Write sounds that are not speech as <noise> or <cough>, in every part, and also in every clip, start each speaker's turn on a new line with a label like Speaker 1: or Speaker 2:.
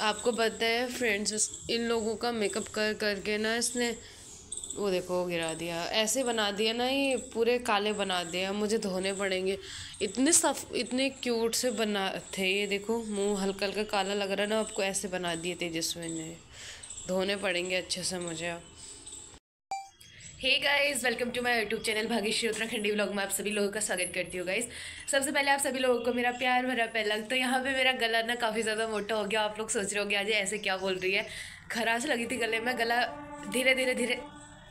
Speaker 1: आपको पता है फ्रेंड्स इन लोगों का मेकअप कर, करके ना इसने वो देखो, गिरा दिया। ऐसे बना दिया ना ये, पूरे काले बना दिया मुझे धोने पड़ेंगे। इतने सफ इतने क्यूट से बना थे ये, देखो, मुँह हल्का हल्का काला लग रहा है ना आपको ऐसे बना दिए थे जिसमें धोने पड़ेंगे अच्छे से मुझे अब।
Speaker 2: Hey guys welcome to my YouTube channel Bhagyashree Uttarakhandi vlog में आप सभी लोगों का स्वागत करती हूँ गाइस सबसे पहले आप सभी लोगों को मेरा प्यार भरा पहला तो यहाँ पे मेरा गला ना काफ़ी ज़्यादा मोटा हो गया, आप लोग सोच रहे होंगे, आज ऐसे क्या बोल रही है? खराश लगी थी गले में, गला धीरे धीरे धीरे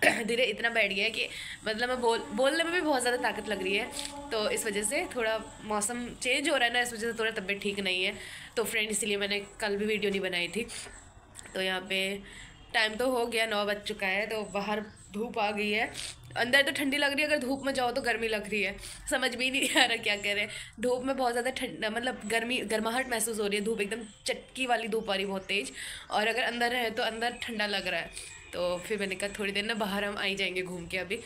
Speaker 2: <coughs> धीरे इतना बैठ गया है कि मतलब मैं बोल, बोलने में भी बहुत ज़्यादा ताकत लग रही है तो इस वजह से थोड़ा मौसम चेंज हो रहा है ना, इस वजह से थोड़ा तबीयत ठीक नहीं है तो फ्रेंड इसीलिए मैंने कल भी वीडियो नहीं बनाई थी तो यहाँ पे टाइम तो हो गया, नौ बज चुका है तो बाहर धूप आ गई है। अंदर तो ठंडी लग रही है, अगर धूप में जाओ तो गर्मी लग रही है। समझ भी नहीं आ रहा क्या कह रहे हैं। धूप में बहुत ज़्यादा ठंड मतलब गर्मी, गर्माहट महसूस हो रही है। धूप एकदम चटकी वाली धूप आ रही बहुत तेज़। और अगर अंदर है तो अंदर ठंडा लग रहा है। तो फिर मैंने कहा, थोड़ी देर ना, बाहर हम आई जाएँगे घूम के अभी।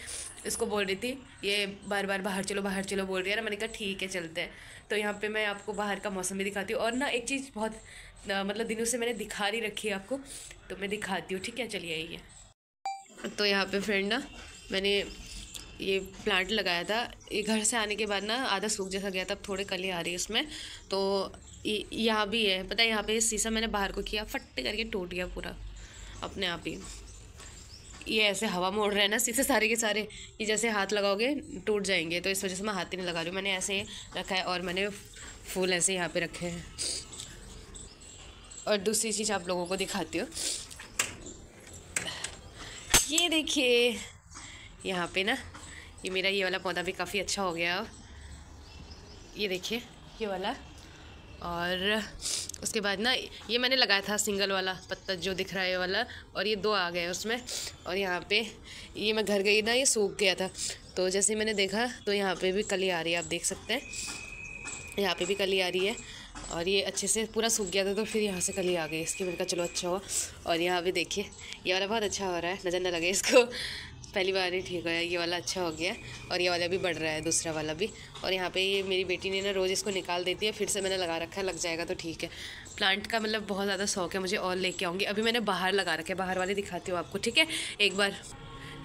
Speaker 2: इसको बोल रही थी, ये बार बार बाहर चलो बाहर चलो, बोल रही है। ना मैंने कहा, ठीक है, चलते हैं। तो यहाँ पे मैं आपको बाहर का मौसम भी दिखाती हूँ। और ना, एक चीज़ बहुत मतलब दिनों से मैंने दिखा रही रखी है आपको तो मैं दिखाती हूँ। ठीक है, चलिए आइए। तो यहाँ पे फ्रेंड ना, मैंने ये प्लांट लगाया था। ये घर से आने के बाद ना आधा सूख जैसा गया था, अब थोड़े कली आ रही है उसमें। तो यहाँ भी है। पता है, यहाँ पे शीशा मैंने बाहर को किया, फट करके टूट गया पूरा, अपने आप ही। ये ऐसे हवा मोड़ रहे हैं ना शीशे सारे के सारे ये जैसे हाथ लगाओगे, टूट जाएँगे। तो इस वजह से मैं हाथ ही नहीं लगा रही हूँ। मैंने ऐसे रखा है और मैंने फूल ऐसे यहाँ पे रखे हैं। और दूसरी चीज़ आप लोगों को दिखाती हूँ। ये देखिए। यहाँ पे ना, ये मेरा ये वाला पौधा भी काफ़ी अच्छा हो गया। ये देखिए, ये वाला। और उसके बाद ना, ये मैंने लगाया था सिंगल वाला पत्ता जो दिख रहा है ये वाला, और ये दो आ गए उसमें। और यहाँ पे ये मैं घर गई ना, ये सूख गया था। तो जैसे मैंने देखा तो यहाँ पे भी कली आ रही है, आप देख सकते हैं। यहाँ पे भी कली आ रही है। और ये अच्छे से पूरा सूख गया था तो फिर यहाँ से कली आ गई इसकी मैंने कहा चलो अच्छा हुआ। और यहाँ भी देखिए, ये वाला बहुत अच्छा हो रहा है। नज़र न लगे इसको। पहली बार ही ठीक होया। ये वाला अच्छा हो गया। और ये वाला भी बढ़ रहा है, दूसरा वाला भी। और यहाँ पे ये मेरी बेटी ने ना रोज़ इसको निकाल देती है। फिर से मैंने लगा रखा है, लग जाएगा तो ठीक है। प्लांट का मतलब बहुत ज़्यादा शौक है, मुझे और लेके आऊँगी। अभी मैंने बाहर लगा रखे बाहर वाले दिखाती हूँ आपको, ठीक है? एक बार।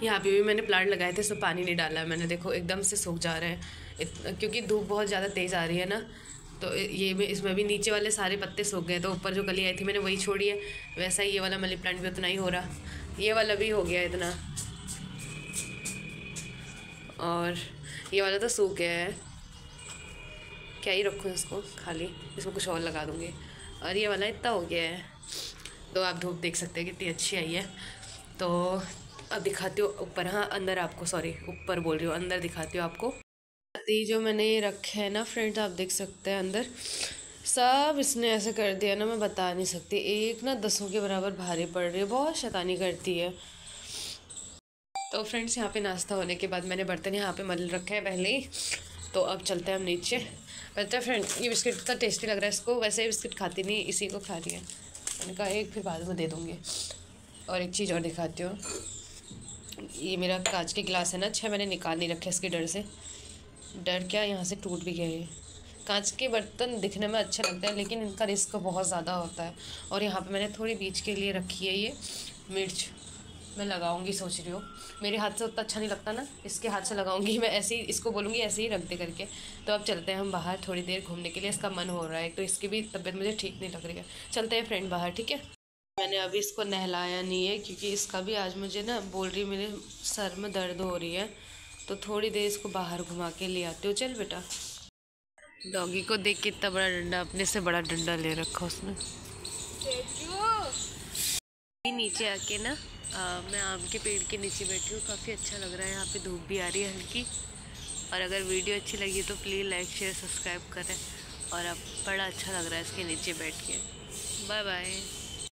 Speaker 2: यहाँ पे भी मैंने प्लांट लगाए थे, इसमें पानी नहीं डाला है मैंने। देखो, एकदम से सूख जा रहे हैं। क्योंकि धूप बहुत ज़्यादा तेज़ आ रही है ना। तो ये भी, इसमें भी नीचे वाले सारे पत्ते सूख गए तो ऊपर जो कली आई थी मैंने वही छोड़ी है। वैसा ही ये वाला मनी प्लांट भी उतना ही हो रहा। ये वाला भी हो गया इतना। और ये वाला तो सूख गया है। क्या ही रखूँ इसको? खाली। इसमें कुछ और लगा दूँगी। और ये वाला इतना हो गया है। तो आप धूप देख सकते हैं कितनी अच्छी आई है। तो अब दिखाती हूँ ऊपर। हाँ अंदर आपको सॉरी ऊपर बोल रही हूँ। अंदर दिखाती हूँ आपको। जो मैंने ये रखे हैं ना फ्रेंड्स, आप देख सकते हैं अंदर। सब इसने ऐसे कर दिया ना, मैं बता नहीं सकती। एक ना दसों के बराबर भारी पड़ रही है, बहुत शैतानी करती है। तो फ्रेंड्स, यहाँ पे नाश्ता होने के बाद मैंने बर्तन यहाँ पे मल रखे हैं पहले ही। तो अब चलते हैं हम नीचे। है फ्रेंड ये बिस्किट इतना टेस्टी लग रहा है, इसको वैसे बिस्किट खाती नहीं, इसी को खा रही है। मैंने कहा, एक फिर बाद में दे दूँगी। और एक चीज़ और दिखाती हूँ। ये मेरा कांच के गिलास है ना अच्छा मैंने निकाल नहीं रखे इसके डर से। डर क्या, यहाँ से टूट भी गए कांच के बर्तन दिखने में अच्छे लगते हैं, लेकिन इनका रिस्क बहुत ज़्यादा होता है। और यहाँ पे मैंने थोड़ी बीच के लिए रखी है ये मिर्च। मैं लगाऊँगी, सोच रही हूँ। मेरे हाथ से उतना अच्छा नहीं लगता ना, इसके हाथ से लगाऊँगी मैं, ऐसे ही, इसको बोलूँगी ऐसे ही रख दे करके। तो अब चलते हैं हम बाहर थोड़ी देर घूमने के लिए, इसका मन हो रहा है। तो इसकी भी तबीयत मुझे ठीक नहीं लग रही है। चलते हैं फ्रेंड बाहर, ठीक है? मैंने अभी इसको नहलाया नहीं है, क्योंकि इसका भी आज मुझे ना, बोल रही मेरे सर में दर्द हो रही है। तो थोड़ी देर इसको बाहर घुमा के ले आते हो। चल बेटा। डॉगी को देख के इतना बड़ा डंडा अपने से बड़ा डंडा ले रखा उसने। नीचे आके ना आ, मैं आम के पेड़ के नीचे बैठी हूँ। काफ़ी अच्छा लग रहा है। यहाँ पे धूप भी आ रही है हल्की। और अगर वीडियो अच्छी लगी तो प्लीज़ लाइक शेयर सब्सक्राइब करें। और अब बड़ा अच्छा लग रहा है इसके नीचे बैठ के। Bye bye